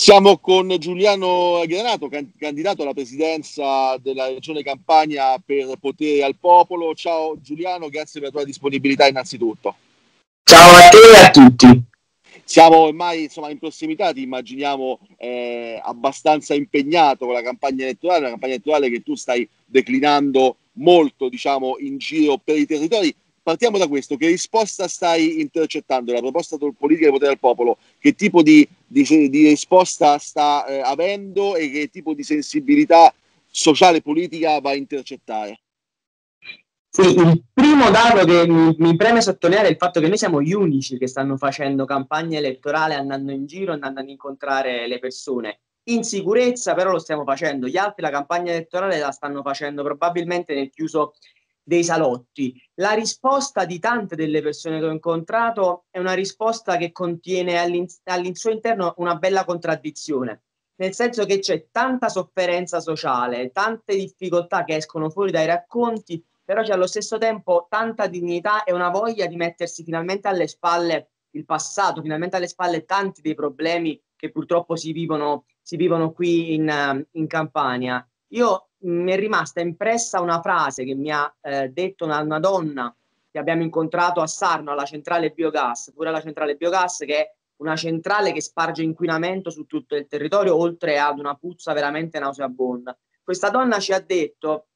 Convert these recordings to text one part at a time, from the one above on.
Siamo con Giuliano Granato, candidato alla presidenza della Regione Campania per potere al popolo. Ciao Giuliano, grazie per la tua disponibilità innanzitutto. Ciao a te e a tutti. Siamo ormai insomma, in prossimità, ti immaginiamo eh, abbastanza impegnato con la campagna elettorale, una campagna elettorale che tu stai declinando molto diciamo, in giro per i territori partiamo da questo, che risposta stai intercettando? La proposta politica di potere al popolo, che tipo di, di, di risposta sta eh, avendo e che tipo di sensibilità sociale e politica va a intercettare? Sì, il primo dato che mi, mi, preme sottolineare è il fatto che noi siamo gli unici che stanno facendo campagna elettorale, andando in giro, andando ad incontrare le persone. In sicurezza però lo stiamo facendo, gli altri la campagna elettorale la stanno facendo probabilmente nel chiuso dei salotti. La risposta di tante delle persone che ho incontrato è una risposta che contiene all'in- al suo interno una bella contraddizione, nel senso che c'è tanta sofferenza sociale, tante difficoltà che escono fuori dai racconti, però c'è allo stesso tempo tanta dignità e una voglia di mettersi finalmente alle spalle il passato, finalmente alle spalle tanti dei problemi che purtroppo si vivono, si vivono qui in, in Campania. Io mi è rimasta impressa una frase che mi ha eh, detto una, una, donna che abbiamo incontrato a Sarno alla centrale biogas, pure alla centrale biogas che è una centrale che sparge inquinamento su tutto il territorio oltre ad una puzza veramente nauseabonda. Questa donna ci ha detto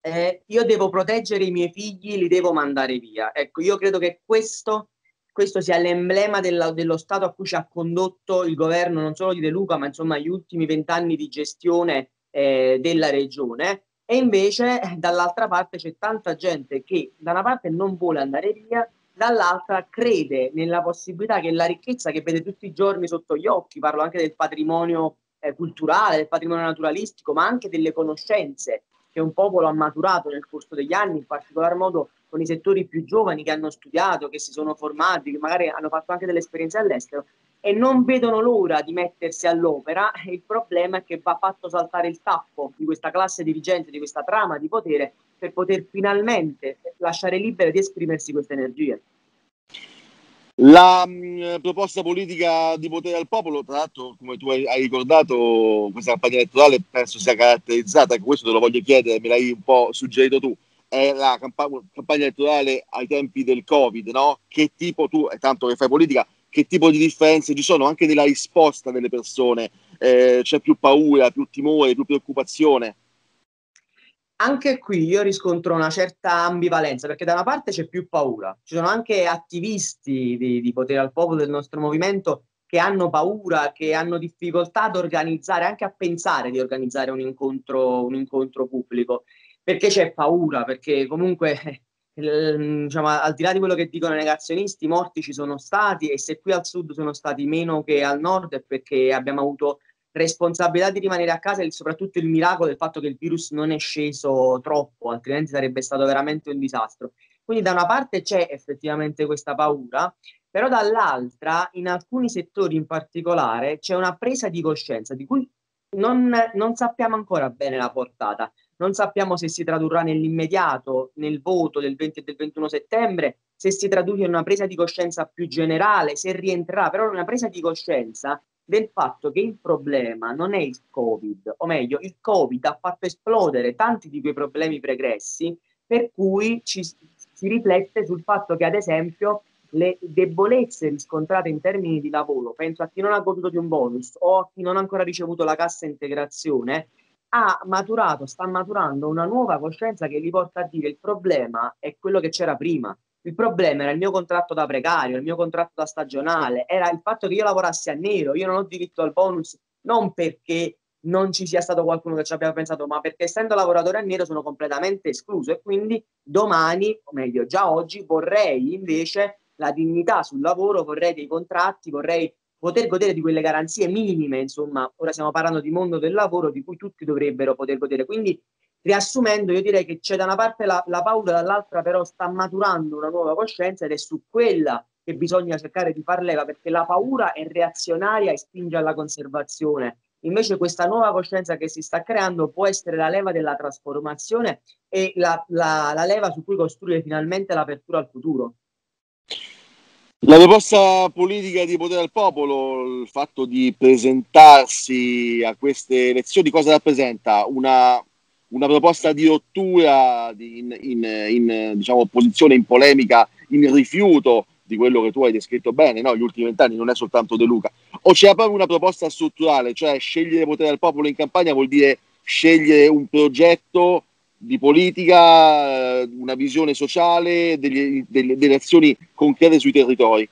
eh, io devo proteggere i miei figli, li devo mandare via. Ecco, io credo che questo, questo sia l'emblema della, dello Stato a cui ci ha condotto il governo non solo di De Luca, ma insomma gli ultimi vent'anni di gestione eh, della regione. E invece dall'altra parte c'è tanta gente che da una parte non vuole andare via, dall'altra crede nella possibilità che la ricchezza che vede tutti i giorni sotto gli occhi, parlo anche del patrimonio eh, culturale, del patrimonio naturalistico, ma anche delle conoscenze che un popolo ha maturato nel corso degli anni, in particolar modo con i settori più giovani che hanno studiato, che si sono formati, che magari hanno fatto anche delle esperienze all'estero, e non vedono l'ora di mettersi all'opera. Il problema è che va fatto saltare il tappo di questa classe dirigente, di questa trama di potere, per poter finalmente lasciare libere di esprimersi queste energie. La mh, mm, proposta politica di potere al popolo, tra l'altro, come tu hai, hai, ricordato, questa campagna elettorale penso sia caratterizzata, e questo te lo voglio chiedere, me l'hai un po' suggerito tu, è la camp- campagna elettorale ai tempi del Covid, no? Che tipo tu, tanto che fai politica, che tipo di differenze ci sono anche nella risposta delle persone, eh, c'è più paura, più timore, più preoccupazione. Anche qui io riscontro una certa ambivalenza perché da una parte c'è più paura, ci sono anche attivisti di, di potere al popolo del nostro movimento che hanno paura, che hanno difficoltà ad organizzare, anche a pensare di organizzare un incontro, un incontro pubblico, perché c'è paura, perché comunque diciamo, al di là di quello che dicono i negazionisti, morti ci sono stati e se qui al sud sono stati meno che al nord è perché abbiamo avuto responsabilità di rimanere a casa e soprattutto il miracolo del fatto che il virus non è sceso troppo, altrimenti sarebbe stato veramente un disastro. Quindi da una parte c'è effettivamente questa paura, però dall'altra in alcuni settori in particolare c'è una presa di coscienza di cui non, non sappiamo ancora bene la portata. Non sappiamo se si tradurrà nell'immediato, nel voto del 20 e del 21 settembre, se si traduce in una presa di coscienza più generale, se rientrerà, però una presa di coscienza del fatto che il problema non è il Covid, o meglio, il Covid ha fatto esplodere tanti di quei problemi pregressi, per cui ci, si riflette sul fatto che, ad esempio, le debolezze riscontrate in termini di lavoro, penso a chi non ha goduto di un bonus o a chi non ha ancora ricevuto la cassa integrazione, ha maturato, sta maturando una nuova coscienza che gli porta a dire il problema è quello che c'era prima. Il problema era il mio contratto da precario, il mio contratto da stagionale, era il fatto che io lavorassi a nero, io non ho diritto al bonus non perché non ci sia stato qualcuno che ci abbia pensato, ma perché essendo lavoratore a nero sono completamente escluso e quindi domani, o meglio già oggi, vorrei invece la dignità sul lavoro, vorrei dei contratti, vorrei poter godere di quelle garanzie minime, insomma, ora stiamo parlando di mondo del lavoro di cui tutti dovrebbero poter godere. Quindi, riassumendo, io direi che c'è da una parte la, la paura, dall'altra però sta maturando una nuova coscienza ed è su quella che bisogna cercare di far leva, perché la paura è reazionaria e spinge alla conservazione. Invece questa nuova coscienza che si sta creando può essere la leva della trasformazione e la, la, la leva su cui costruire finalmente l'apertura al futuro. La proposta politica di potere al popolo, il fatto di presentarsi a queste elezioni, cosa rappresenta? Una, una proposta di rottura di, in, in, in diciamo, opposizione, in polemica, in rifiuto di quello che tu hai descritto bene, no? gli ultimi vent'anni non è soltanto De Luca, o c'è proprio una proposta strutturale, cioè scegliere potere al popolo in campagna vuol dire scegliere un progetto di politica, eh, una visione sociale, delle, delle, delle azioni concrete sui territori?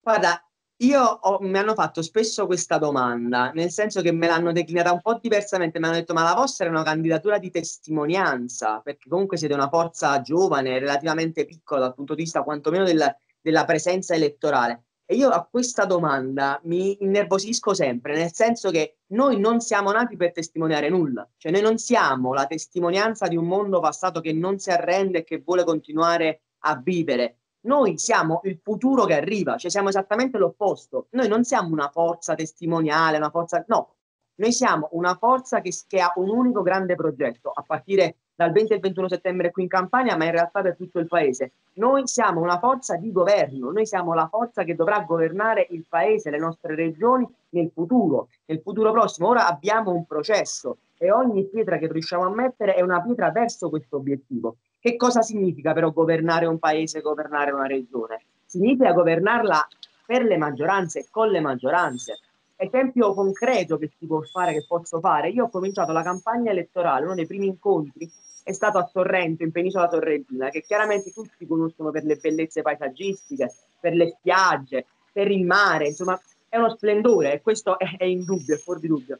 Guarda, io ho, mi hanno fatto spesso questa domanda, nel senso che me l'hanno declinata un po' diversamente, mi hanno detto ma la vostra è una candidatura di testimonianza, perché comunque siete una forza giovane, relativamente piccola dal punto di vista quantomeno del, della presenza elettorale. E io a questa domanda mi innervosisco sempre, nel senso che noi non siamo nati per testimoniare nulla, cioè noi non siamo la testimonianza di un mondo passato che non si arrende e che vuole continuare a vivere. Noi siamo il futuro che arriva, cioè siamo esattamente l'opposto. Noi non siamo una forza testimoniale, una forza... No, noi siamo una forza che, che ha un unico grande progetto, a partire dal 20 al 21 settembre qui in Campania, ma in realtà per tutto il paese. Noi siamo una forza di governo, noi siamo la forza che dovrà governare il paese, le nostre regioni nel futuro, nel futuro prossimo. Ora abbiamo un processo e ogni pietra che riusciamo a mettere è una pietra verso questo obiettivo. Che cosa significa però governare un paese, governare una regione? Significa governarla per le maggioranze, con le maggioranze esempio concreto che si può fare, che posso fare, io ho cominciato la campagna elettorale, uno dei primi incontri è stato a Torrento, in penisola torrentina, che chiaramente tutti conoscono per le bellezze paesaggistiche, per le spiagge, per il mare, insomma è uno splendore e questo è, è indubbio, è fuori di dubbio.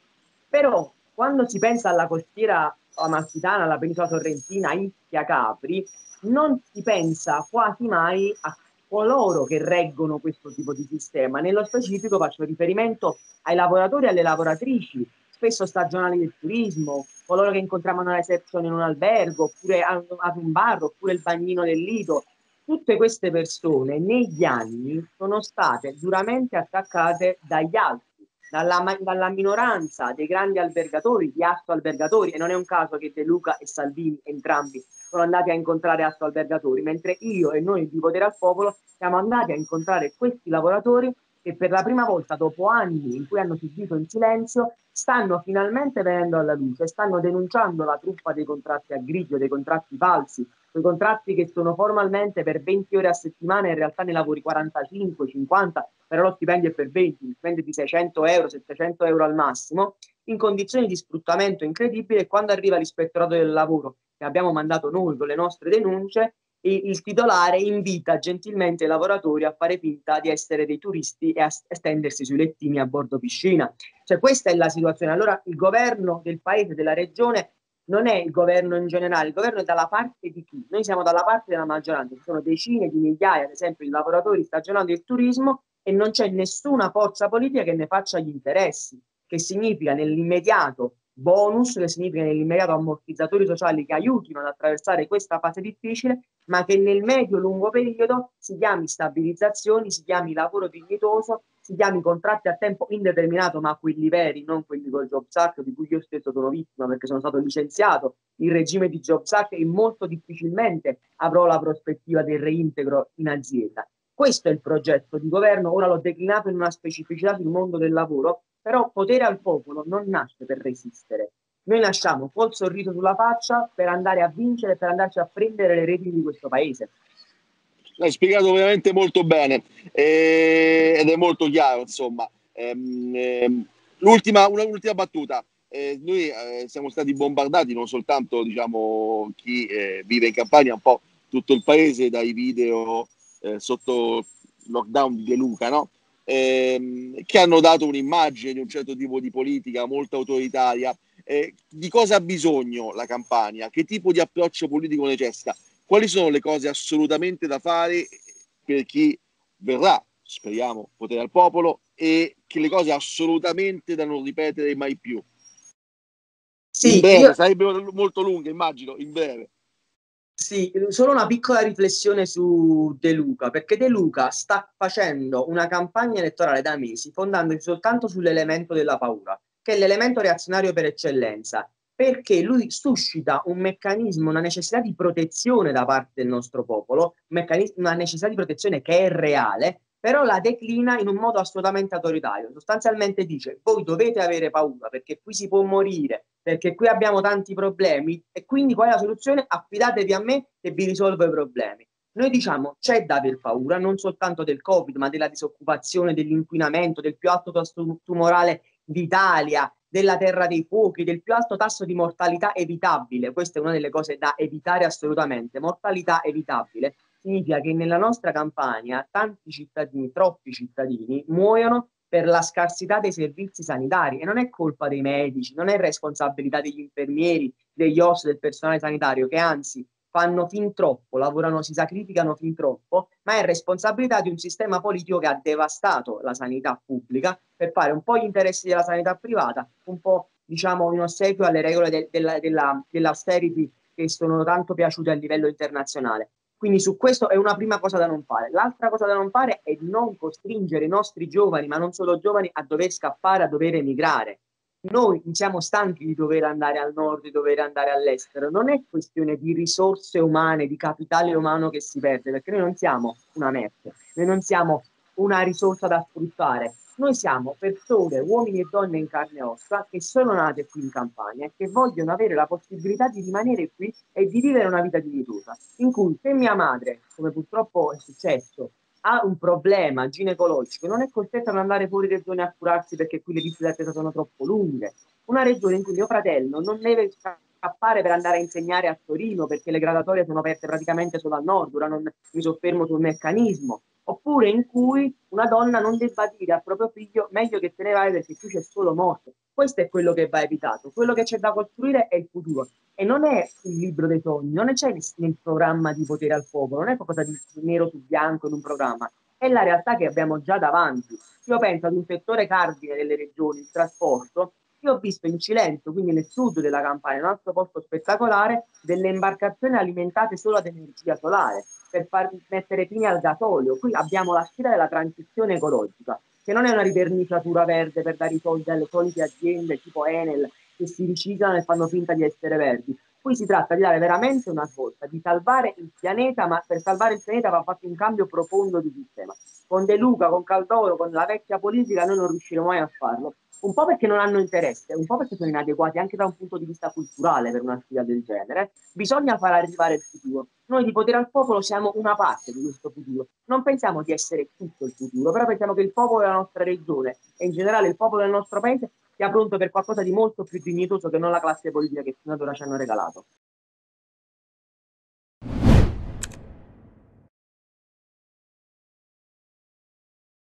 Però quando si pensa alla costiera amalfitana, alla penisola torrentina, Ischia, Capri, non si pensa quasi mai a coloro che reggono questo tipo di sistema. Nello specifico faccio riferimento ai lavoratori e alle lavoratrici, spesso stagionali del turismo, coloro che incontriamo alla reception in un albergo, oppure ad un bar, oppure il bagnino del Lido. Tutte queste persone negli anni sono state duramente attaccate dagli altri, dalla, dalla minoranza dei grandi albergatori, di atto albergatori, e non è un caso che De Luca e Salvini entrambi sono andati a incontrare atto albergatori, mentre io e noi di Potere al Popolo siamo andati a incontrare questi lavoratori che per la prima volta dopo anni in cui hanno subito in silenzio stanno finalmente venendo alla luce, stanno denunciando la truffa dei contratti a grigio, dei contratti falsi, quei contratti che sono formalmente per 20 ore a settimana in realtà ne lavori 45, 50, però lo stipendio è per 20, il stipendio di 600 euro, 700 euro al massimo, in condizioni di sfruttamento incredibile quando arriva l'ispettorato del lavoro che abbiamo mandato noi con le nostre denunce, il titolare invita gentilmente i lavoratori a fare finta di essere dei turisti e a stendersi sui lettini a bordo piscina. Cioè questa è la situazione. Allora il governo del paese, della regione, non è il governo in generale, il governo è dalla parte di chi? Noi siamo dalla parte della maggioranza, ci sono decine di migliaia, ad esempio, di lavoratori stagionali del turismo e non c'è nessuna forza politica che ne faccia gli interessi, che significa nell'immediato bonus, che significa nell'immediato ammortizzatori sociali che aiutino ad attraversare questa fase difficile, ma che nel medio-lungo periodo si chiami stabilizzazioni, si chiami lavoro dignitoso, si chiami contratti a tempo indeterminato, ma quelli veri, non quelli col Jobs Act, di cui io stesso sono vittima perché sono stato licenziato in regime di Jobs Act e molto difficilmente avrò la prospettiva del reintegro in azienda. Questo è il progetto di governo, ora l'ho declinato in una specificità sul mondo del lavoro, però potere al popolo non nasce per resistere. Noi nasciamo col sorriso sulla faccia per andare a vincere, per andarci a prendere le reti di questo paese. L'hai spiegato veramente molto bene eh, ed è molto chiaro, insomma. Ehm, ehm, l'ultima, una, l'ultima battuta. Eh, noi eh, siamo stati bombardati non soltanto diciamo, chi eh, vive in campagna, un po' tutto il paese dai video eh, sotto lockdown di De Luca, no? ehm, che hanno dato un'immagine di un certo tipo di politica molto autoritaria. Eh, di cosa ha bisogno la campagna? Che tipo di approccio politico necessita? Quali sono le cose assolutamente da fare per chi verrà, speriamo, potere al popolo e che le cose assolutamente da non ripetere mai più? Sì, in breve, io... sarebbe molto lunga, immagino, in breve. Sì, solo una piccola riflessione su De Luca, perché De Luca sta facendo una campagna elettorale da mesi fondandosi soltanto sull'elemento della paura, che è l'elemento reazionario per eccellenza. perché lui suscita un meccanismo, una necessità di protezione da parte del nostro popolo, una necessità di protezione che è reale, però la declina in un modo assolutamente autoritario. Sostanzialmente dice, voi dovete avere paura perché qui si può morire, perché qui abbiamo tanti problemi e quindi qual è la soluzione? Affidatevi a me che vi risolvo i problemi. Noi diciamo c'è da aver paura non soltanto del Covid, ma della disoccupazione, dell'inquinamento, del più alto tasso tumorale d'Italia, della terra dei fuochi, del più alto tasso di mortalità evitabile. Questa è una delle cose da evitare assolutamente. Mortalità evitabile significa che nella nostra campagna tanti cittadini, troppi cittadini, muoiono per la scarsità dei servizi sanitari e non è colpa dei medici, non è responsabilità degli infermieri, degli OS, del personale sanitario che anzi fanno fin troppo, lavorano, si sacrificano fin troppo, ma è responsabilità di un sistema politico che ha devastato la sanità pubblica per fare un po' gli interessi della sanità privata, un po' diciamo in ossequio alle regole de- della, della, dell'austerity che sono tanto piaciute a livello internazionale. Quindi su questo è una prima cosa da non fare. L'altra cosa da non fare è non costringere i nostri giovani, ma non solo giovani, a dover scappare, a dover emigrare noi siamo stanchi di dover andare al nord, di dover andare all'estero. Non è questione di risorse umane, di capitale umano che si perde, perché noi non siamo una merce, noi non siamo una risorsa da sfruttare. Noi siamo persone, uomini e donne in carne e ossa, che sono nate qui in campagna e che vogliono avere la possibilità di rimanere qui e di vivere una vita dignitosa. In cui se mia madre, come purtroppo è successo, ha un problema ginecologico non è costretta ad andare fuori regione a curarsi perché qui le liste d'attesa sono troppo lunghe. Una regione in cui mio fratello non deve scappare per andare a insegnare a Torino perché le gradatorie sono aperte praticamente solo al nord, ora non mi soffermo sul meccanismo oppure in cui una donna non debba dire al proprio figlio meglio che te ne vai perché qui c'è solo morte. Questo è quello che va evitato. Quello che c'è da costruire è il futuro. E non è il libro dei sogni, non c'è nel programma di potere al popolo, non è qualcosa di nero su bianco in un programma, è la realtà che abbiamo già davanti. Io penso ad un settore cardine delle regioni, il trasporto, io ho visto in Cilento, quindi nel sud della Campania, un altro posto spettacolare, delle imbarcazioni alimentate solo ad energia solare per far mettere fine al gasolio. Qui abbiamo la sfida della transizione ecologica, che non è una riverniciatura verde per dare i soldi alle solite aziende tipo Enel che si riciclano e fanno finta di essere verdi. Qui si tratta di dare veramente una svolta, di salvare il pianeta, ma per salvare il pianeta va fatto un cambio profondo di sistema. Con De Luca, con Caldoro, con la vecchia politica noi non riusciremo mai a farlo un po' perché non hanno interesse, un po' perché sono inadeguati anche da un punto di vista culturale per una sfida del genere, bisogna far arrivare il futuro. Noi di potere al popolo siamo una parte di questo futuro. Non pensiamo di essere tutto il futuro, però pensiamo che il popolo della nostra regione e in generale il popolo del nostro paese sia pronto per qualcosa di molto più dignitoso che non la classe politica che fino ad ora ci hanno regalato.